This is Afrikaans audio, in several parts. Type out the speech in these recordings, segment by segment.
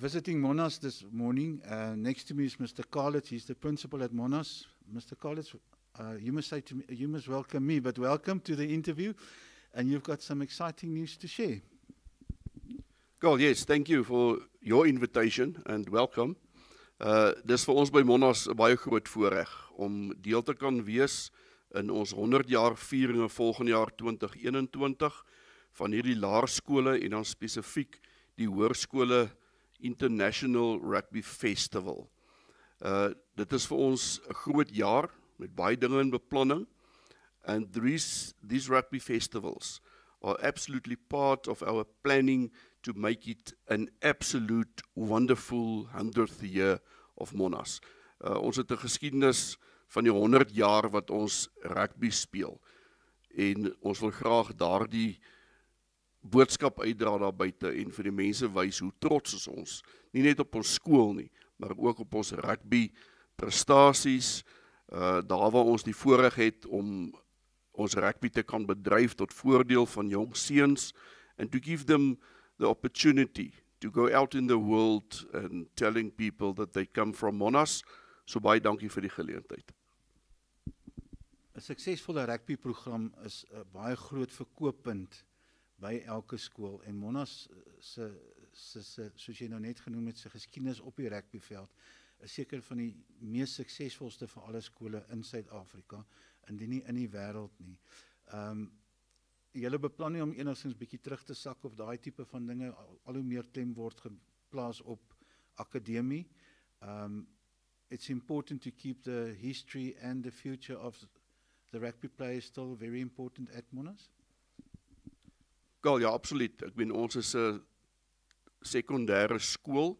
visiting Monash this morning. Uh, next to me is Mr. Carlitz. He's the principal at Monash. Mr. Carlitz, uh, you must say to me, you must welcome me, but welcome to the interview. And you've got some exciting news to share. Carl, yes, thank you for your invitation and welcome. Uh dis vir ons by Monash 'n baie groot voorreg om deel te kan wees in ons 100 jaar vieringe volgende jaar 2021 van hierdie laerskole en dan spesifiek die hoërskole International Rugby Festival. Uh dit is vir ons 'n groot jaar met baie dinge in beplanning and these these rugby festivals are absolutely part of our planning to make it an absolute wonderful 100th year of Monash. Uh ons het 'n geskiedenis van die 100 jaar wat ons rugby speel en ons wil graag daardie boodskap uitdra daar buite en vir die mense wys hoe trots is ons. Nie net op ons skool nie maar ook op ons rugby prestasies uh daar waar ons die voorreg het om ons rugby te kan bedryf tot voordeel van jong seuns and to give them the opportunity to go out in the world and telling people that they come from Monash so baie dankie vir die geleentheid. 'n Suksesvolle rugbyprogram is 'n baie groot verkooppunt by elke skool en Monas se se se soos jy nou net genoem het se geskiedenis op die rugbyveld is seker van die mees suksesvolste van alle skole in Suid-Afrika indien nie in die wêreld nie. Ehm um, julle beplan nie om enigstens bietjie terug te sak of daai tipe van dinge al, al hoe meer klem word geplaas op akademie. Um it's important to keep the history and the future of the rugby players still very important at Monas. Gal ja, absoluut. Ek bedoel ons is 'n sekondêre skool,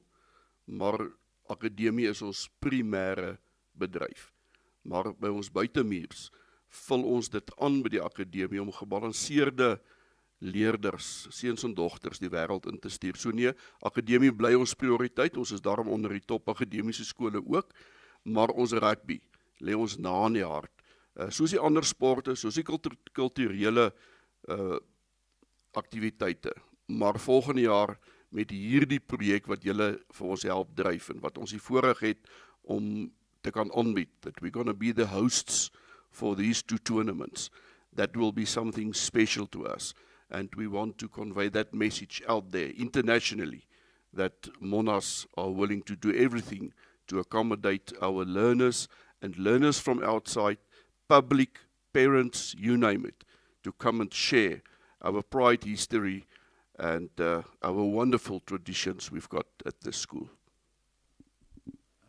maar akademie is ons primêre bedryf. Maar by ons buitemuurs vul ons dit aan by die akademie om gebalanseerde leerders, seuns en dogters die wêreld in te stuur. So nee, akademie bly ons prioriteit. Ons is daarom onder die top akademiese skole ook, maar ons rugby lê ons na in die hart. Uh, soos die ander sporte, soos die kulturele uh aktiwiteite. Maar volgende jaar met hierdie projek wat julle vir ons help dryf en wat ons die voorreg het om te kan aanbied that we're going to be the hosts for these two tournaments that will be something special to us and we want to convey that message out there internationally that Monas are willing to do everything to accommodate our learners and learners from outside public parents you name it to come and share our pride history and uh, our wonderful traditions we've got at this school.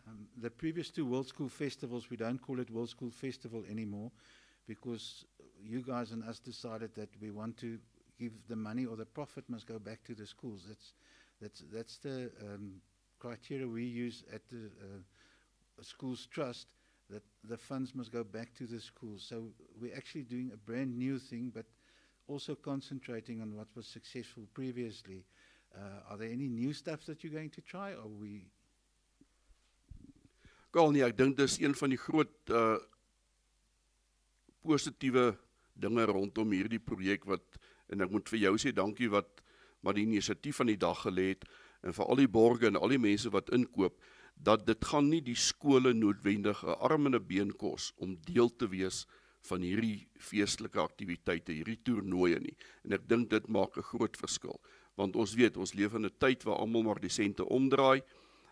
Um, the previous two World School Festivals, we don't call it World School Festival anymore because you guys and us decided that we want to give the money or the profit must go back to the schools. That's, that's, that's the um, criteria we use at the uh, schools trust that the funds must go back to the schools. So we're actually doing a brand new thing, but also concentrating on what was successful previously. Uh, are there any new stuff that you're going to try or we Gal nee, ek dink dis een van die groot uh positiewe dinge rondom hierdie projek wat en ek moet vir jou sê dankie wat maar die inisiatief van die dag gelê het en vir al die borgers en al die mense wat inkoop dat dit gaan nie die skole noodwendig 'n arm en 'n been kos om deel te wees van hierdie feestelike aktiwiteite, hierdie toernooie nie. En ek dink dit maak 'n groot verskil, want ons weet ons leef in 'n tyd waar almal maar die sente omdraai,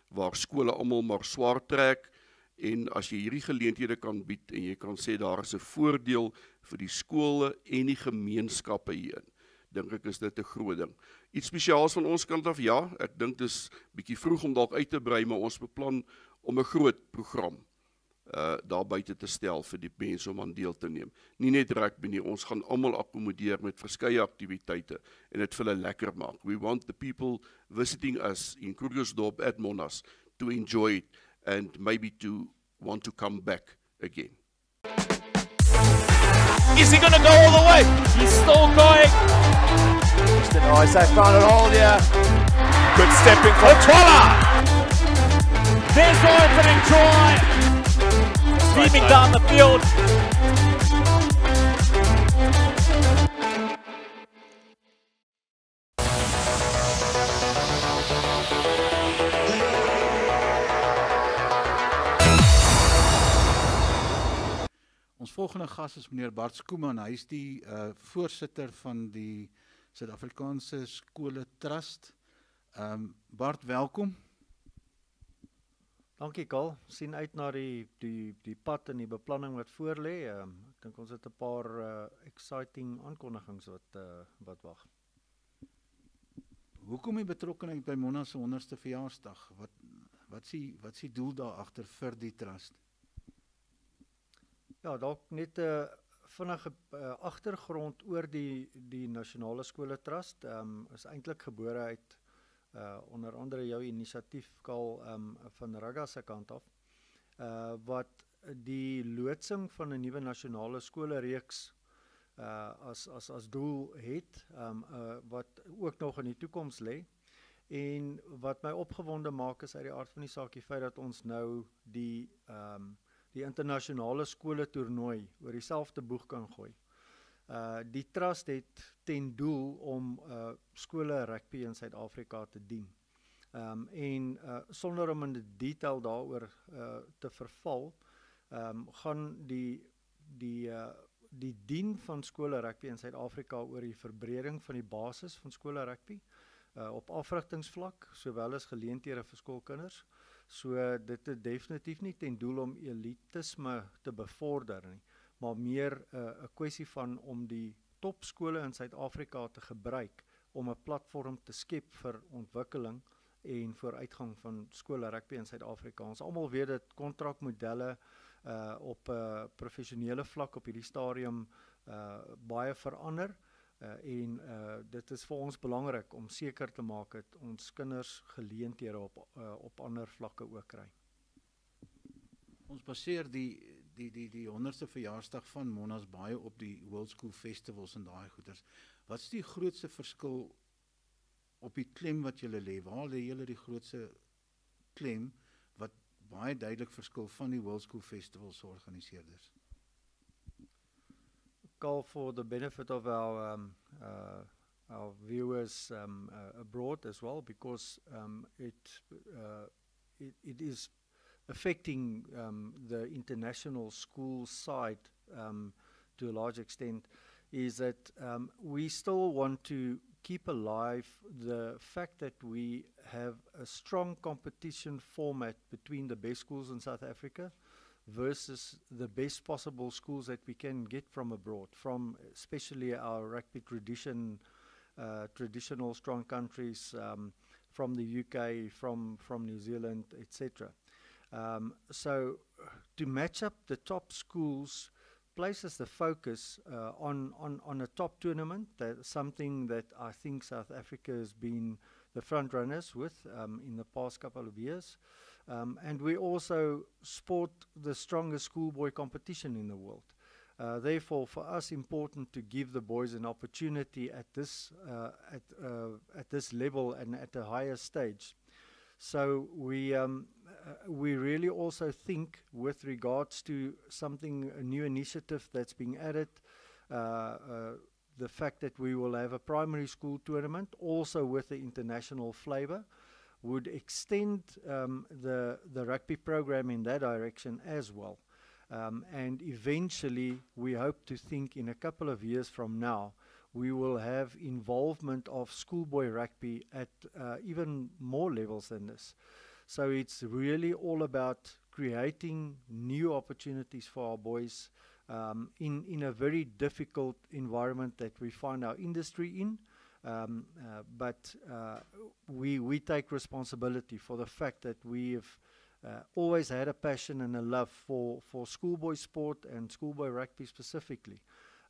waar skole almal maar swaar trek en as jy hierdie geleenthede kan bied en jy kan sê daar is 'n voordeel vir die skole en die gemeenskappe hierin, dink ek is dit 'n groot ding. Iets spesiaals van ons kant af, ja, ek dink dis bietjie vroeg om dalk uit te brei, maar ons beplan om 'n groot program uh daar buite te stel vir die mense om aan deel te neem. Nie net rugby nie, ons gaan almal akkommodeer met verskeie aktiwiteite en dit vir hulle lekker maak. We want the people visiting us in Krugersdorp at Monas to enjoy it and maybe to want to come back again. Is he going to go all the way? He's still going. Just denies that final hold, yeah. Good stepping from Twala. There's the opening try streaming down the field. Ons volgende gas is meneer Bart Skooman. Hy is die uh voorsitter van die Suid-Afrikaanse Skole Trust. Ehm um, Bart, welkom. Dankie Kal. sien uit na die die die pad en die beplanning wat voor lê. Um, ek dink ons het 'n paar uh, exciting aankondigings wat uh, wat wag. Hoekom die betrokkeheid by Monna se 100ste verjaarsdag? Wat wat s'ie wat s'ie doel daar agter vir die trust? Ja, dalk net 'n uh, vinnige uh, agtergrond oor die die nasionale skole trust. Ehm um, is eintlik gebore uit uh onder andere jou inisiatief kal um van Raga se kant af. Uh wat die loodsing van 'n nuwe nasionale skole reeks uh as as as doel het um uh wat ook nog in die toekoms lê. En wat my opgewonde maak is uit die aard van die saak die feit dat ons nou die um die internasionale skole toernooi oor dieselfde boeg kan gooi. Uh die trust het ten doel om uh skole rugby in Suid-Afrika te dien. Ehm um, en uh sonder om in die detail daaroor uh te verval, ehm um, gaan die die uh die dien van skole rugby in Suid-Afrika oor die verbreding van die basis van skole rugby uh op afrigtingsvlak sowel as geleenthede vir skoolkinders. So dit het definitief nie ten doel om elitisme te bevorder nie maar meer 'n uh, kwessie van om die topskole in Suid-Afrika te gebruik om 'n platform te skep vir ontwikkeling en vooruitgang van skole rugby in Suid-Afrika. Ons almal weet dat kontrakmodelle uh op 'n uh, professionele vlak op hierdie stadium uh baie verander uh en uh dit is vir ons belangrik om seker te maak dat ons kinders geleenthede op uh, op ander vlakke ook kry. Ons baseer die die die die 100ste verjaarsdag van Monas baie op die World School Festivals en daai goeters. Wat's die grootste verskil op die klem wat julle lê? Waar lê julle die grootste klem wat baie duidelik verskil van die World School Festivals se organiseerders? Call for the benefit of our um uh our viewers um uh, abroad as well because um it uh it, it is affecting um, the international school side um, to a large extent is that um, we still want to keep alive the fact that we have a strong competition format between the best schools in South Africa versus the best possible schools that we can get from abroad, from especially our rugby tradition, uh, traditional strong countries, um, from the UK, from, from New Zealand, etc. Um, so to match up the top schools places the focus uh, on, on, on a top tournament, that something that I think South Africa has been the front runners with um, in the past couple of years. Um, and we also sport the strongest schoolboy competition in the world. Uh, therefore, for us, important to give the boys an opportunity at this uh, at uh, at this level and at a higher stage. So we um, uh, we really also think with regards to something, a new initiative that's being added, uh, uh, the fact that we will have a primary school tournament, also with the international flavor, would extend um, the, the rugby program in that direction as well. Um, and eventually, we hope to think in a couple of years from now, we will have involvement of schoolboy rugby at uh, even more levels than this. So it's really all about creating new opportunities for our boys um, in, in a very difficult environment that we find our industry in. Um, uh, but uh, we, we take responsibility for the fact that we've uh, always had a passion and a love for, for schoolboy sport and schoolboy rugby specifically.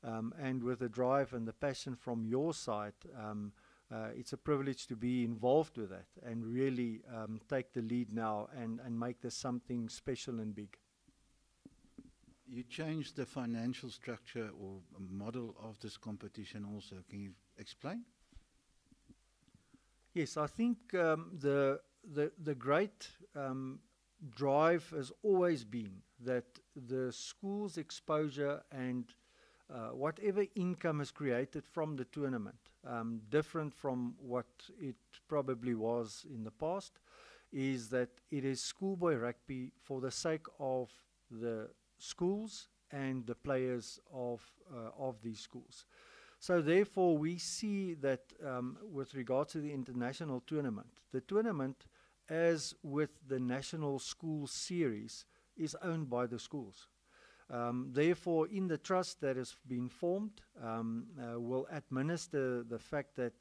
Um, and with the drive and the passion from your side, um, uh, it's a privilege to be involved with that and really um, take the lead now and, and make this something special and big. You changed the financial structure or model of this competition also. Can you explain? Yes, I think um, the, the, the great um, drive has always been that the school's exposure and uh, whatever income is created from the tournament um, different from what it probably was in the past, is that it is schoolboy rugby for the sake of the schools and the players of uh, of these schools. So therefore, we see that um, with regard to the international tournament, the tournament, as with the national school series, is owned by the schools. Um, therefore, in the trust that has been formed, um, uh, will administer the fact that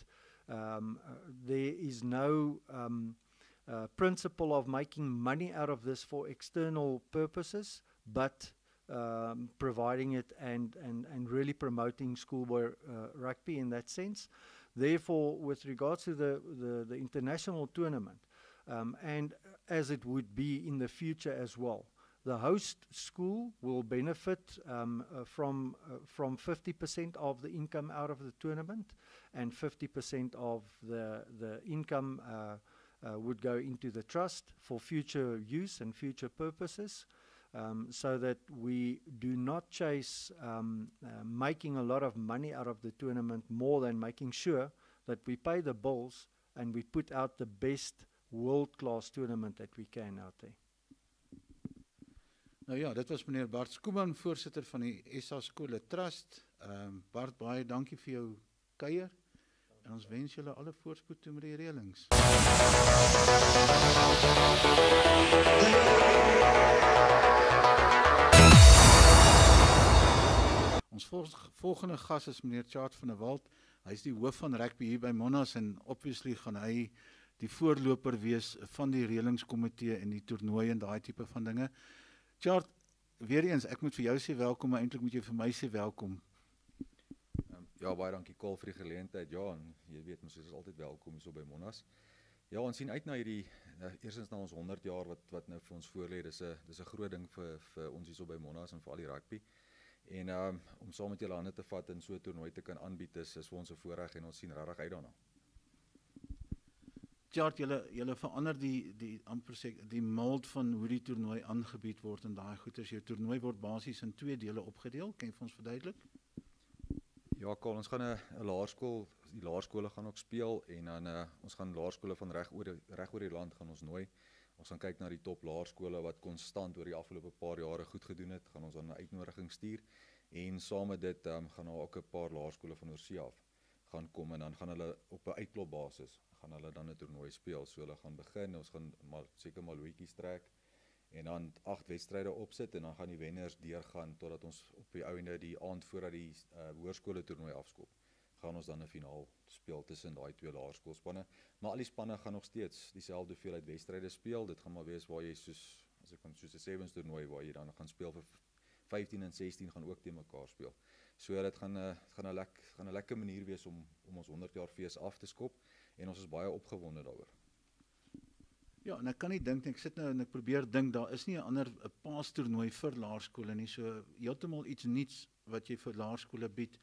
um, uh, there is no um, uh, principle of making money out of this for external purposes, but um, providing it and, and, and really promoting schoolboy uh, rugby in that sense. Therefore, with regards to the, the, the international tournament, um, and as it would be in the future as well, the host school will benefit um, uh, from uh, from 50% of the income out of the tournament, and 50% of the the income uh, uh, would go into the trust for future use and future purposes um, so that we do not chase um, uh, making a lot of money out of the tournament more than making sure that we pay the bills and we put out the best world class tournament that we can out there. Nou ja, dit was meneer Bart Skooman, voorsitter van die SA Skole Trust. Ehm um, Bart, baie dankie vir jou kuier. En ons wens julle alle voorspoed toe met die reëlings. Ons volgende gas is meneer Chart van der Walt. Hy is die hoof van rugby hier by Monas en obviously gaan hy die voorloper wees van die reëlingskomitee en die toernooi en daai tipe van dinge. Chart, weer eens, ek moet vir jou sê welkom, maar eintlik moet jy vir my sê welkom. Um, ja, baie dankie Kol vir die geleentheid. Ja, en jy weet mos ons is altyd welkom hier so by Monas. Ja, ons sien uit na hierdie nou, eersins na ons 100 jaar wat wat nou vir ons voorlê. Dis 'n dis 'n groot ding vir vir ons hier so by Monas en vir al die rugby. En um, om saam met julle hande te vat en so 'n toernooi te kan aanbied is is vir ons 'n voorreg en ons sien regtig uit daarna. Chart julle julle verander die die amper sê die mold van hoe die toernooi aangebied word en daai goeters jou toernooi word basies in twee dele opgedeel. Kan jy vir ons verduidelik? Ja, Karl, ons gaan 'n laerskool, die laerskole gaan ook speel en dan uh, ons gaan laerskole van reg oor reg oor die land gaan ons nooi. Ons gaan kyk na die top laerskole wat konstant oor die afgelope paar jare goed gedoen het, gaan ons dan 'n uitnodiging stuur en saam met dit um, gaan daar ook 'n paar laerskole van oorsee af gaan kom en dan gaan hulle op 'n uitklopbasis gaan hulle dan 'n toernooi speel. So hulle gaan begin, ons gaan maar seker maar loetjies trek en dan agt wedstryde opsit en dan gaan die wenners deurgaan totdat ons op die ouende die aand voordat die uh, hoërskole toernooi afskop gaan ons dan 'n finaal speel tussen daai twee laerskoolspanne. Maar al die spanne gaan nog steeds dieselfde hoeveelheid wedstryde speel. Dit gaan maar wees waar jy soos as ek kan soos 'n sevens toernooi waar jy dan gaan speel vir 15 en 16 gaan ook teen mekaar speel. So dit gaan 'n gaan 'n lekker gaan 'n lekker manier wees om om ons 100 jaar fees af te skop en ons is baie opgewonde daaroor. Ja, en ek kan nie dink ek sit nou en ek probeer dink daar is nie 'n ander 'n paastoernooi vir laerskole nie. So heeltemal iets nuuts wat jy vir laerskole bied.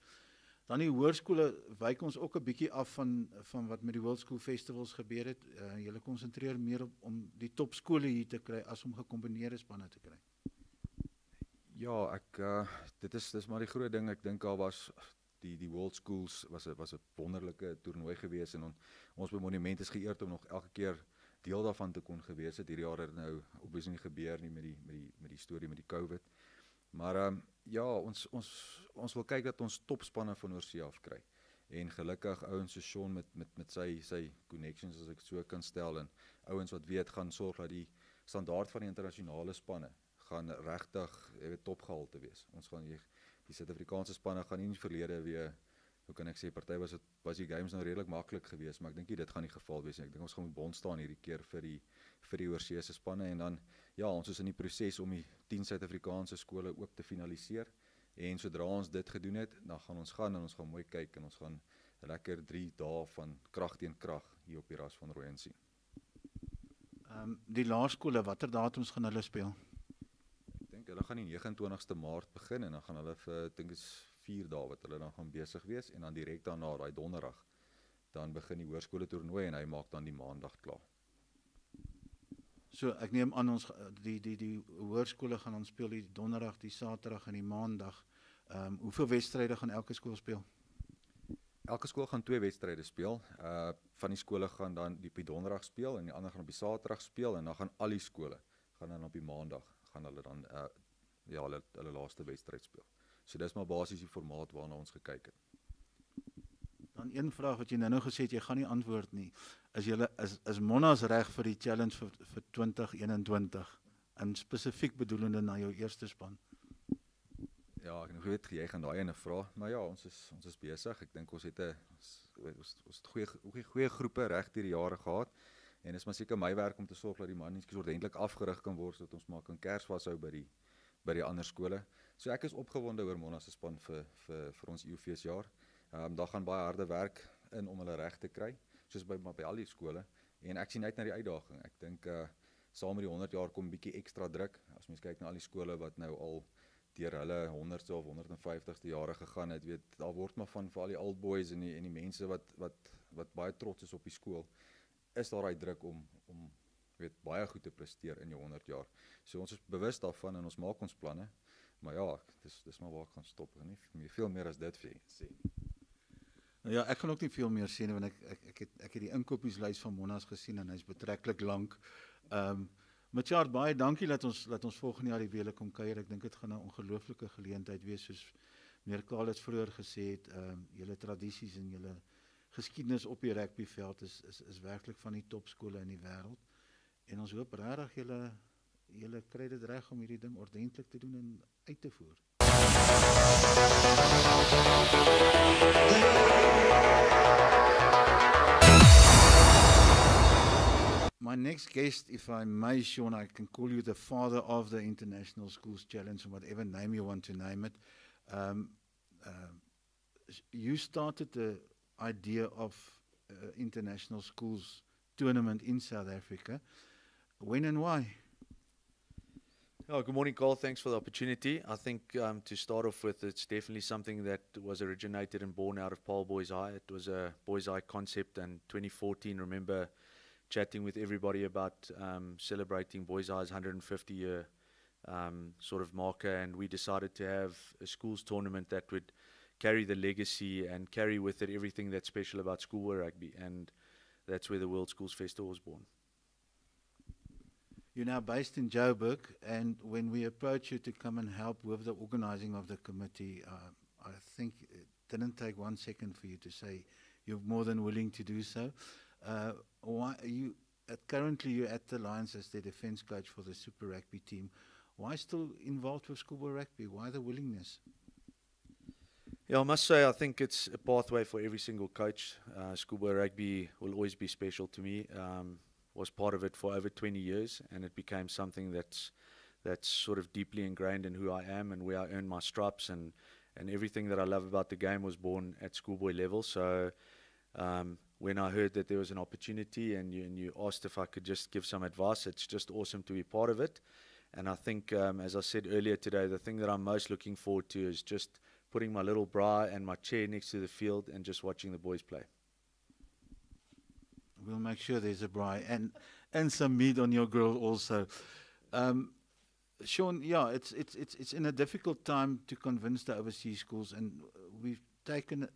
Dan die hoërskole wyk ons ook 'n bietjie af van van wat met die World School Festivals gebeur het. Uh, julle konsentreer meer op om die topskole hier te kry as om gekombineerde spanne te kry. Ja, ek uh, dit is dis maar die groot ding. Ek dink daar was die die World Schools was 'n was 'n wonderlike toernooi gewees en on, ons by Monument is geëerd om nog elke keer deel daarvan te kon gewees het. Hierdie jaar het nou obviously nie gebeur nie met die met die met die storie met die COVID. Maar ehm um, ja, ons ons ons wil kyk dat ons topspanne van oorsee af kry. En gelukkig ouens so Sean met met met sy sy connections as ek so kan stel en ouens wat weet gaan sorg dat die standaard van die internasionale spanne gaan regtig, jy weet, topgehalte wees. Ons gaan hier die Suid-Afrikaanse spanne gaan nie in die verlede weer hoe kan ek sê party was dit was die games nou redelik maklik geweest, maar ek dink nie dit gaan die geval wees nie. Ek dink ons gaan bond staan hierdie keer vir die vir die oorseese spanne en dan ja, ons is in die proses om die 10 Suid-Afrikaanse skole ook te finaliseer. En sodra ons dit gedoen het, dan gaan ons gaan en ons gaan mooi kyk en ons gaan lekker 3 dae van krag teen krag hier op die ras van Rooyen sien. Ehm um, die laerskole, watter datums gaan hulle speel? Dink hulle gaan die 29ste Maart begin en dan gaan hulle vir dink is 4 dae wat hulle dan gaan besig wees en dan direk daarna daai donderdag dan begin die hoërskole toernooi en hy maak dan die maandag klaar. So ek neem aan ons die die die hoërskole gaan ons speel die donderdag, die saterdag en die maandag. Ehm um, hoeveel wedstryde gaan elke skool speel? Elke skool gaan twee wedstryde speel. Uh van die skole gaan dan die op die donderdag speel en die ander gaan op die saterdag speel en dan gaan al die skole gaan dan op die maandag gaan hulle dan uh ja, hulle hulle laaste wedstryd speel. So dis maar basies die formaat waarna ons gekyk het. Dan een vraag wat jy nou nou gesê het jy gaan nie antwoord nie. Is julle is is Monnas reg vir die challenge vir vir 2021 en spesifiek bedoelende na jou eerste span? Ja, ek weet jy gaan daai ene vra, maar ja, ons is ons is besig. Ek dink ons het 'n ons ons ons het goeie goeie goeie groepe reg deur die jare gehad. En dit is maar seker my werk om te sorg dat die mannetjies ordentlik afgerig kan word sodat ons maar kan kers vashou by die by die ander skole. So ek is opgewonde oor Mona se span vir vir vir ons UFS jaar. Ehm um, daar gaan baie harde werk in om hulle reg te kry, soos by by al die skole en ek sien uit na die uitdaging. Ek dink uh saam met die 100 jaar kom 'n bietjie ekstra druk. As mens kyk na al die skole wat nou al deur hulle 100ste of 150ste jare gegaan het, weet daar word maar van vir al die old boys en die en die mense wat wat wat baie trots is op die skool is daar daai druk om om weet baie goed te presteer in jou 100 jaar. So ons is bewus daarvan en ons maak ons planne. Maar ja, dis dis maar waar ek gaan stop en nie veel meer as dit vir sê. Nou ja, ek kan ook nie veel meer sê nie want ek ek ek het ek het die inkopieslys van Monas gesien en hy's betreklik lank. Ehm um, Machar baie dankie dat ons dat ons volgende jaar weer kom kuier. Ek dink dit gaan 'n ongelooflike geleentheid wees soos meneer Karl het vroeër gesê het, ehm um, julle tradisies en julle geskiedenis op die rugbyveld is is is werklik van die topskole in die wêreld. En ons hoop regtig julle julle kry dit om hierdie ding ordentlik te doen en uit te voer. My next guest, if I may, Sean, I can call you the father of the International Schools Challenge, or whatever name you want to name it. Um, uh, you started the idea of uh, international schools tournament in South Africa. When and why? Oh, good morning, Carl. Thanks for the opportunity. I think um, to start off with, it's definitely something that was originated and born out of Paul Boys Eye. It was a Boys Eye concept, and 2014, remember chatting with everybody about um, celebrating Boys Eye's 150 year um, sort of marker, and we decided to have a schools tournament that would carry the legacy and carry with it everything that's special about schoolboy rugby. And that's where the World Schools Festival was born. You're now based in Joburg, and when we approached you to come and help with the organizing of the committee, uh, I think it didn't take one second for you to say you're more than willing to do so. Uh, why you at currently you're at the Lions as the defence coach for the Super Rugby team. Why still involved with schoolboy rugby? Why the willingness? Yeah, I must say, I think it's a pathway for every single coach. Uh, schoolboy rugby will always be special to me. Um, was part of it for over 20 years, and it became something that's that's sort of deeply ingrained in who I am and where I earn my stripes, and and everything that I love about the game was born at schoolboy level. So. Um, when I heard that there was an opportunity and you, and you asked if I could just give some advice, it's just awesome to be part of it. And I think, um, as I said earlier today, the thing that I'm most looking forward to is just putting my little bra and my chair next to the field and just watching the boys play. We'll make sure there's a bra and and some meat on your grill also. Um, Sean, yeah, it's it's it's it's in a difficult time to convince the overseas schools, and we've taken a,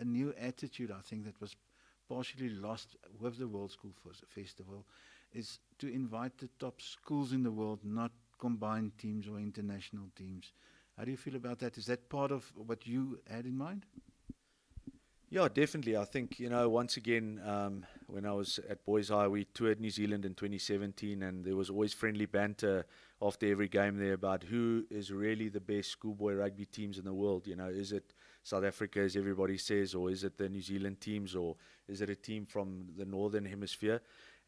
a new attitude. I think that was partially lost with the World School Festival, is to invite the top schools in the world, not combined teams or international teams. How do you feel about that? Is that part of what you had in mind? Yeah, definitely. I think, you know, once again, um, when I was at Boys High, we toured New Zealand in 2017, and there was always friendly banter after every game there about who is really the best schoolboy rugby teams in the world. You know, is it South Africa, as everybody says, or is it the New Zealand teams, or is it a team from the Northern Hemisphere?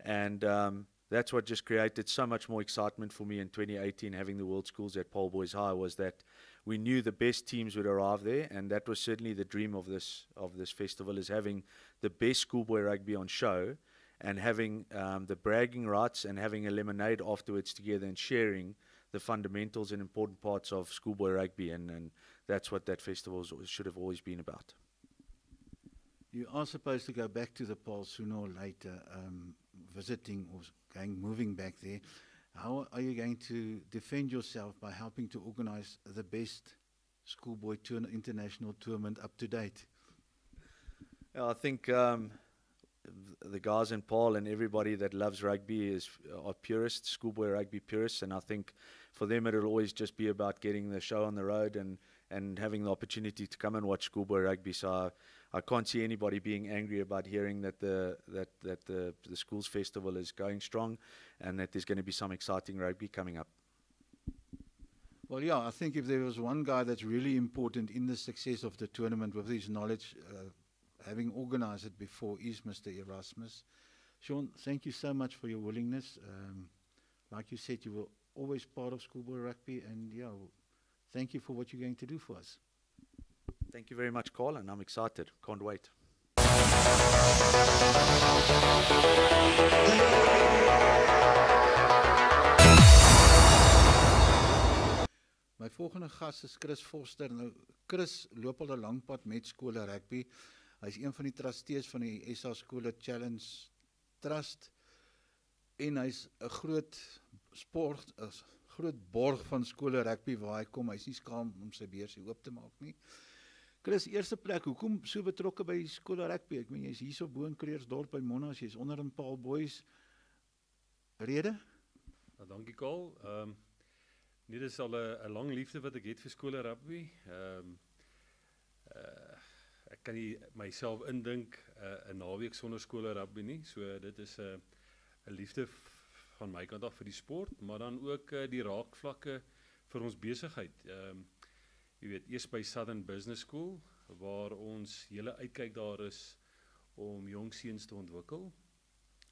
And um, that's what just created so much more excitement for me in 2018 having the World Schools at Paul Boys High was that we knew the best teams would arrive there and that was certainly the dream of this of this festival is having the best schoolboy rugby on show and having um, the bragging rights and having a lemonade afterwards together and sharing the fundamentals and important parts of schoolboy rugby and, and that's what that festival should have always been about. You are supposed to go back to the Pole sooner or later, um, visiting or going, moving back there. How are you going to defend yourself by helping to organize the best schoolboy tour international tournament up to date? Yeah, I think um, the guys in Paul and everybody that loves rugby is are purists, schoolboy rugby purists, and I think for them it'll always just be about getting the show on the road and and having the opportunity to come and watch schoolboy rugby. So I, I can't see anybody being angry about hearing that the that that the the schools festival is going strong, and that there's going to be some exciting rugby coming up. Well, yeah, I think if there was one guy that's really important in the success of the tournament with his knowledge, uh, having organized it before, is Mr. Erasmus. Sean, thank you so much for your willingness. Um, like you said, you were always part of schoolboy rugby, and yeah, thank you for what you're going to do for us. Thank you very much, Carl, and I'm excited. Can't wait. My volgende gas is Chris Forster. Nou Chris loop al 'n lang pad met skole rugby. Hy's een van die trustees van die SA Skole Challenge Trust en hy's 'n groot sport groot borg van skole rugby waar hy kom. Hy's nie skaam om sy beursie oop te maak nie. Chris, eerste plek, hoekom so betrokke by skole rugby? Ek meen jy's hierso bo in Kreersdorp by Monas, jy's onder in Paul Boys. Rede? Nou, dankie Karl. Ehm um, Nee, dis al 'n lang liefde wat ek het vir skole rugby. Ehm um, uh ek kan nie myself indink 'n uh, naweek sonder skole rugby nie. So dit is 'n uh, 'n liefde van my kant af vir die sport, maar dan ook uh, die raakvlakke vir ons besigheid. Ehm um, jy weet, eers by Southern Business School waar ons hele uitkyk daar is om jong seuns te ontwikkel.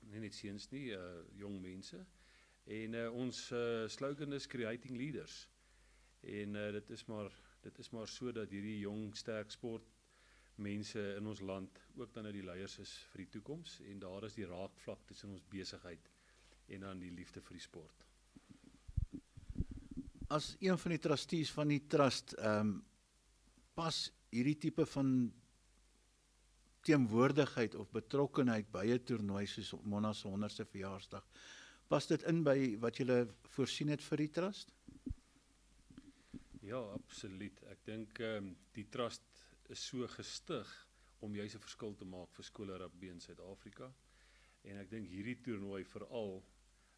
Nee, nie net seuns nie, uh jong mense. En uh, ons uh, slogan is creating leaders. En uh, dit is maar dit is maar sodat hierdie jong sterk sport mense in ons land ook dan nou die leiers is vir die toekoms en daar is die raakvlak tussen ons besigheid en dan die liefde vir die sport. As een van die trustees van die trust ehm um, pas hierdie tipe van teenwoordigheid of betrokkenheid by 'n toernooi soos Mona se 100ste verjaarsdag Pas dit in by wat jy voorsien het vir die trust? Ja, absoluut. Ek dink ehm um, die trust is so gestig om juis 'n verskil te maak vir skole rugby in Suid-Afrika. En ek dink hierdie toernooi veral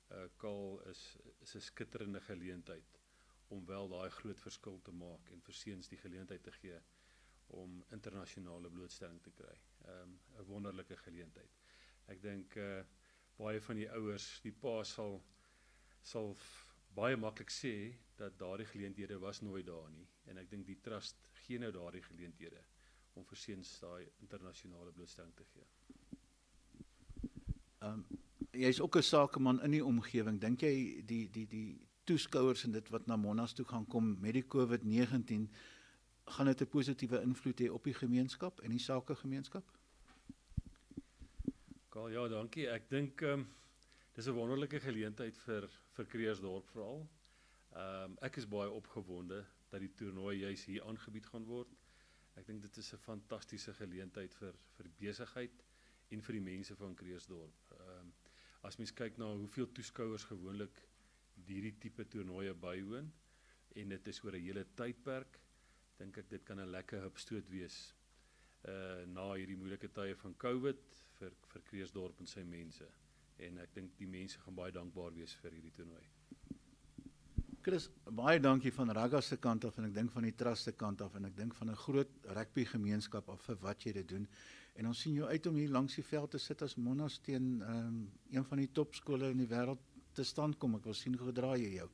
eh, kal is is 'n skitterende geleentheid om wel daai groot verskil te maak en vir seuns die geleentheid te gee om internasionale blootstelling te kry. Ehm um, 'n wonderlike geleentheid. Ek dink uh baie van die ouers, die pa sal sal baie maklik sê dat daardie geleenthede was nooit daar nie en ek dink die trust gee nou daardie geleenthede om vir seuns daai internasionale blootstelling te gee. Ehm um, jy's ook 'n sakeman in die omgewing. Dink jy die die die toeskouers en dit wat na Monas toe gaan kom met die COVID-19 gaan dit 'n positiewe invloed hê op die gemeenskap en die sakegemeenskap? Karl, ja, dankie. Ek dink ehm um, dis 'n wonderlike geleentheid vir vir Kreersdorp veral. Ehm um, ek is baie opgewonde dat die toernooi juis hier aangebied gaan word. Ek dink dit is 'n fantastiese geleentheid vir vir besigheid en vir die mense van Kreersdorp. Ehm um, as mens kyk na hoeveel toeskouers gewoonlik hierdie tipe toernooie bywoon en dit is oor 'n hele tydperk, dink ek dit kan 'n lekker hupstoot wees. Uh na hierdie moeilike tye van COVID vir vir Kreeusdorp en sy mense. En ek dink die mense gaan baie dankbaar wees vir hierdie toernooi. Chris, baie dankie van Raga se kant af en ek dink van die Trust se kant af en ek dink van 'n groot rugby gemeenskap af vir wat jy dit doen. En ons sien jou uit om hier langs die veld te sit as Monnas teen ehm um, een van die topskole in die wêreld te stand kom. Ek wil sien hoe gedra jy jou.